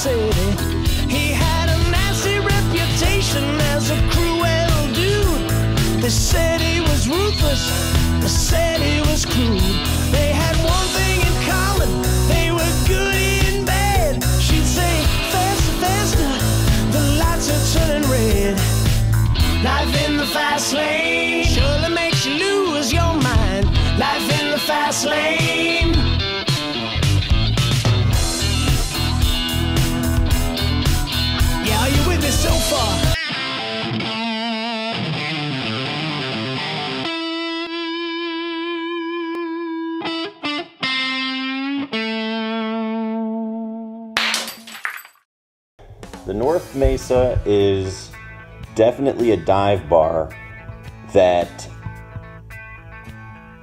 city. He had a nasty reputation as a cruel dude. They said he was ruthless, they said he was cruel. They had one thing in common, they were good in bed. She'd say, faster, faster, the lights are turning red. Life in the fast lane surely makes you lose your mind. Life in the fast lane. Far? The North Mesa is definitely a dive bar that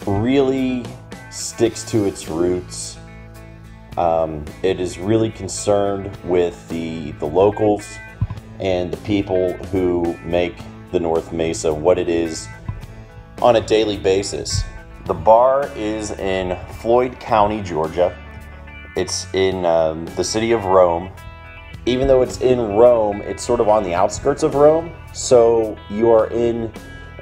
really sticks to its roots. Um, it is really concerned with the the locals and the people who make the North Mesa what it is on a daily basis. The bar is in Floyd County, Georgia. It's in um, the city of Rome, even though it's in Rome, it's sort of on the outskirts of Rome. So you are in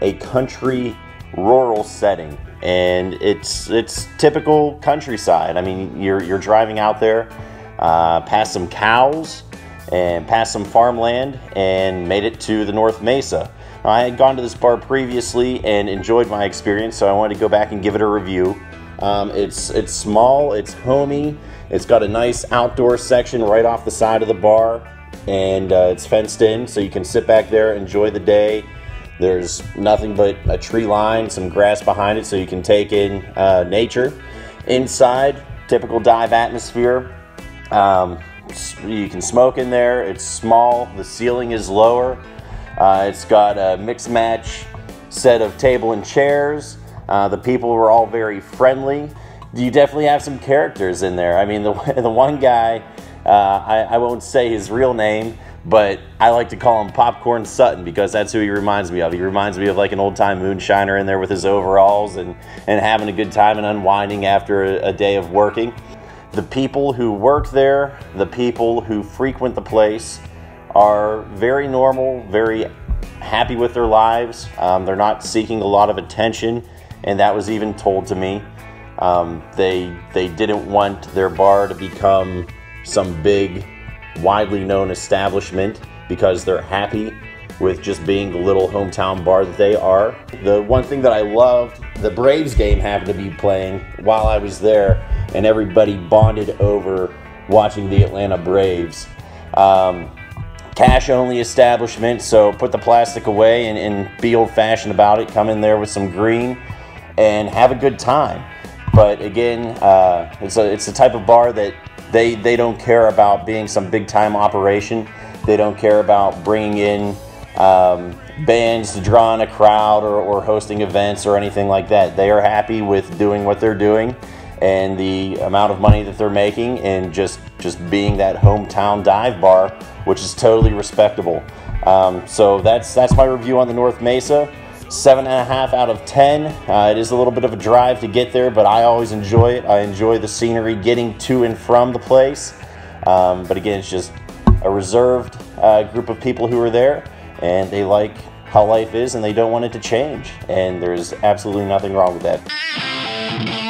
a country rural setting and it's it's typical countryside. I mean, you're you're driving out there uh, past some cows and past some farmland and made it to the North Mesa. I had gone to this bar previously and enjoyed my experience, so I wanted to go back and give it a review. Um, it's it's small, it's homey, it's got a nice outdoor section right off the side of the bar, and uh, it's fenced in, so you can sit back there, enjoy the day. There's nothing but a tree line, some grass behind it, so you can take in uh, nature. Inside, typical dive atmosphere. Um, you can smoke in there. It's small. The ceiling is lower. Uh, it's got a mix match set of table and chairs. Uh, the people were all very friendly. You definitely have some characters in there. I mean, the, the one guy, uh, I, I won't say his real name, but I like to call him Popcorn Sutton because that's who he reminds me of. He reminds me of like an old time moonshiner in there with his overalls and, and having a good time and unwinding after a, a day of working. The people who work there, the people who frequent the place, are very normal, very happy with their lives. Um, they're not seeking a lot of attention, and that was even told to me. Um, they they didn't want their bar to become some big, widely known establishment because they're happy with just being the little hometown bar that they are. The one thing that I loved, the Braves game happened to be playing while I was there, and everybody bonded over watching the Atlanta Braves. Um, cash only establishment, so put the plastic away and, and be old fashioned about it. Come in there with some green and have a good time. But again, uh, it's a it's a type of bar that they they don't care about being some big time operation. They don't care about bringing in um, bands to draw in a crowd or, or hosting events or anything like that. They are happy with doing what they're doing and the amount of money that they're making and just just being that hometown dive bar, which is totally respectable. Um, so that's that's my review on the North Mesa. Seven and a half out of ten. Uh, it is a little bit of a drive to get there, but I always enjoy it. I enjoy the scenery, getting to and from the place. Um, but again, it's just a reserved uh, group of people who are there, and they like how life is and they don't want it to change. And there's absolutely nothing wrong with that.